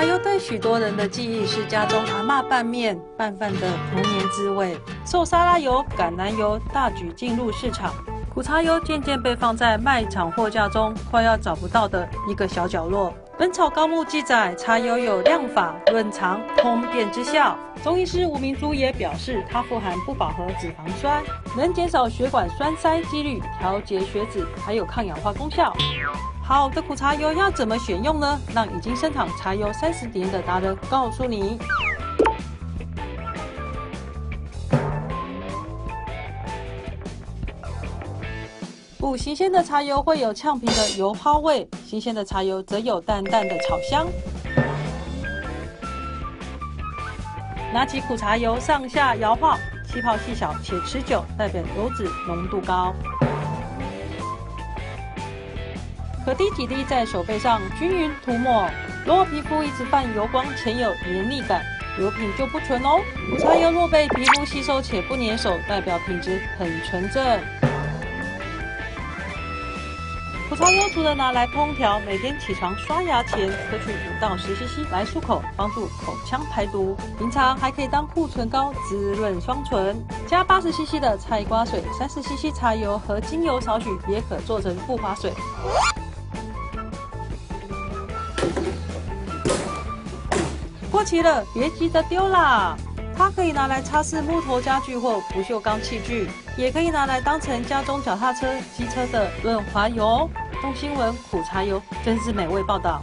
茶油对许多人的记忆是家中阿嬷拌面拌饭的童年滋味。受沙拉油、橄榄油大举进入市场，苦茶油渐渐被放在卖场货架中快要找不到的一个小角落。《本草纲目》记载，茶油有亮发、润肠、通便之效。中医师吴明珠也表示，它富含不饱和脂肪酸，能减少血管栓塞几率，调节血脂，还有抗氧化功效。好的苦茶油要怎么选用呢？让已经生产茶油三十年的达人告诉你。不新鲜的茶油会有呛鼻的油泡味，新鲜的茶油则有淡淡的草香。拿起苦茶油上下摇晃，气泡细小且持久，代表油脂浓度高。可滴几滴在手背上均匀涂抹，如果皮肤一直泛油光且有黏腻感，油品就不纯哦。茶油若被皮肤吸收且不粘手，代表品质很纯正。苦茶油除了拿来烹调，每天起床刷牙前可取五到十 CC 来漱口，帮助口腔排毒。平常还可以当护唇膏，滋润双唇。加八十 CC 的菜瓜水，三十 CC 茶油和精油少许，也可做成护发水。过期了，别急着丢啦！它可以拿来擦拭木头家具或不锈钢器具，也可以拿来当成家中脚踏车、机车的润滑油。中新闻苦茶油真是美味报道。